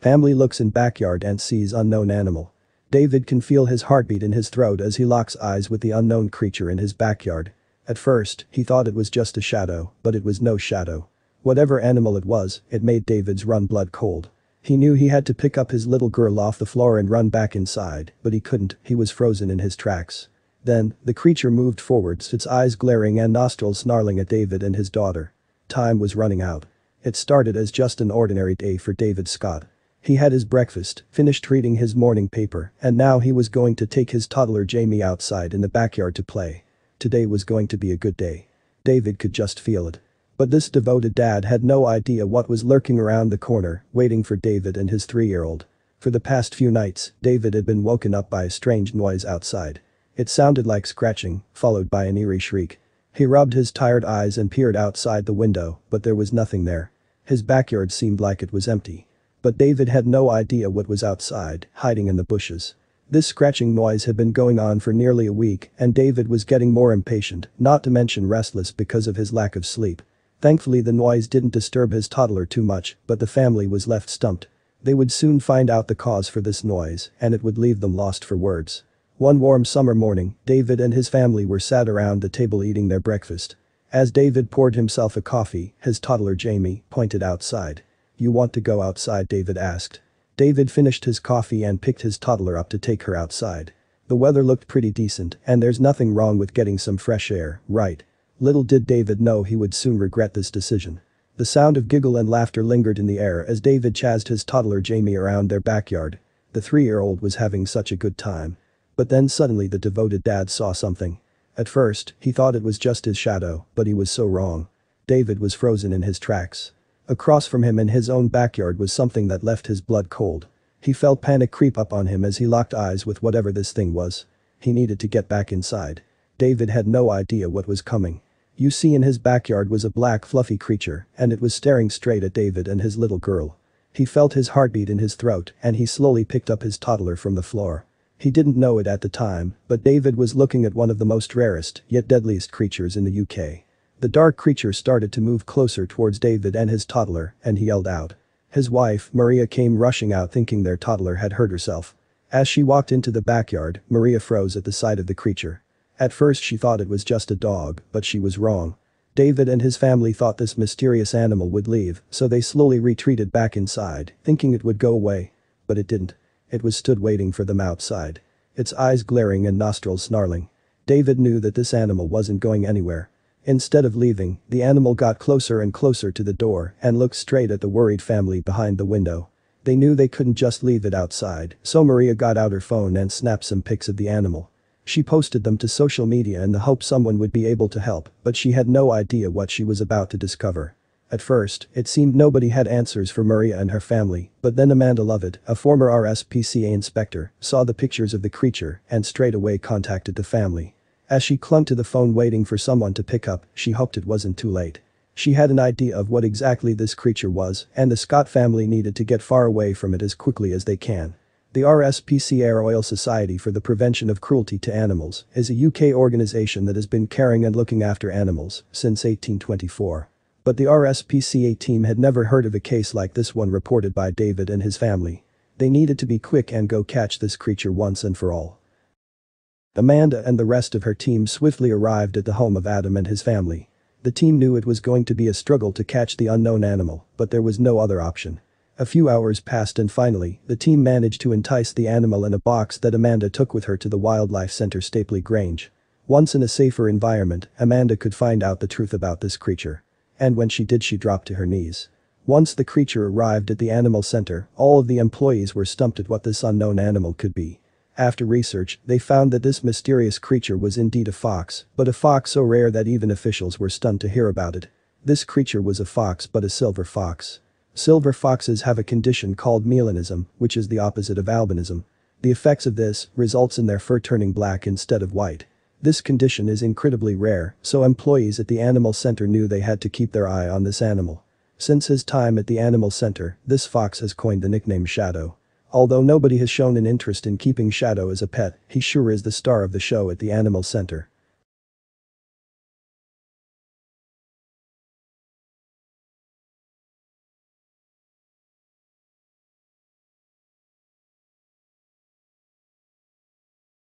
Family looks in backyard and sees unknown animal. David can feel his heartbeat in his throat as he locks eyes with the unknown creature in his backyard. At first, he thought it was just a shadow, but it was no shadow. Whatever animal it was, it made David's run blood cold. He knew he had to pick up his little girl off the floor and run back inside, but he couldn't, he was frozen in his tracks. Then, the creature moved forwards, its eyes glaring and nostrils snarling at David and his daughter. Time was running out. It started as just an ordinary day for David Scott. He had his breakfast, finished reading his morning paper, and now he was going to take his toddler Jamie outside in the backyard to play. Today was going to be a good day. David could just feel it. But this devoted dad had no idea what was lurking around the corner, waiting for David and his three-year-old. For the past few nights, David had been woken up by a strange noise outside. It sounded like scratching, followed by an eerie shriek. He rubbed his tired eyes and peered outside the window, but there was nothing there. His backyard seemed like it was empty. But David had no idea what was outside, hiding in the bushes. This scratching noise had been going on for nearly a week and David was getting more impatient, not to mention restless because of his lack of sleep. Thankfully the noise didn't disturb his toddler too much, but the family was left stumped. They would soon find out the cause for this noise, and it would leave them lost for words. One warm summer morning, David and his family were sat around the table eating their breakfast. As David poured himself a coffee, his toddler Jamie pointed outside. You want to go outside David asked. David finished his coffee and picked his toddler up to take her outside. The weather looked pretty decent and there's nothing wrong with getting some fresh air, right? Little did David know he would soon regret this decision. The sound of giggle and laughter lingered in the air as David chased his toddler Jamie around their backyard. The three-year-old was having such a good time. But then suddenly the devoted dad saw something. At first, he thought it was just his shadow, but he was so wrong. David was frozen in his tracks. Across from him in his own backyard was something that left his blood cold. He felt panic creep up on him as he locked eyes with whatever this thing was. He needed to get back inside. David had no idea what was coming. You see in his backyard was a black fluffy creature and it was staring straight at David and his little girl. He felt his heartbeat in his throat and he slowly picked up his toddler from the floor. He didn't know it at the time, but David was looking at one of the most rarest yet deadliest creatures in the UK. The dark creature started to move closer towards David and his toddler, and he yelled out. His wife, Maria came rushing out thinking their toddler had hurt herself. As she walked into the backyard, Maria froze at the sight of the creature. At first she thought it was just a dog, but she was wrong. David and his family thought this mysterious animal would leave, so they slowly retreated back inside, thinking it would go away. But it didn't. It was stood waiting for them outside. Its eyes glaring and nostrils snarling. David knew that this animal wasn't going anywhere. Instead of leaving, the animal got closer and closer to the door and looked straight at the worried family behind the window. They knew they couldn't just leave it outside, so Maria got out her phone and snapped some pics of the animal. She posted them to social media in the hope someone would be able to help, but she had no idea what she was about to discover. At first, it seemed nobody had answers for Maria and her family, but then Amanda Lovett, a former RSPCA inspector, saw the pictures of the creature and straight away contacted the family. As she clung to the phone waiting for someone to pick up, she hoped it wasn't too late. She had an idea of what exactly this creature was, and the Scott family needed to get far away from it as quickly as they can. The RSPCA Royal Society for the Prevention of Cruelty to Animals is a UK organization that has been caring and looking after animals since 1824. But the RSPCA team had never heard of a case like this one reported by David and his family. They needed to be quick and go catch this creature once and for all. Amanda and the rest of her team swiftly arrived at the home of Adam and his family. The team knew it was going to be a struggle to catch the unknown animal, but there was no other option. A few hours passed and finally, the team managed to entice the animal in a box that Amanda took with her to the wildlife center Stapeley Grange. Once in a safer environment, Amanda could find out the truth about this creature. And when she did she dropped to her knees. Once the creature arrived at the animal center, all of the employees were stumped at what this unknown animal could be. After research, they found that this mysterious creature was indeed a fox, but a fox so rare that even officials were stunned to hear about it. This creature was a fox but a silver fox. Silver foxes have a condition called melanism, which is the opposite of albinism. The effects of this results in their fur turning black instead of white. This condition is incredibly rare, so employees at the animal center knew they had to keep their eye on this animal. Since his time at the animal center, this fox has coined the nickname Shadow. Although nobody has shown an interest in keeping Shadow as a pet, he sure is the star of the show at the animal center.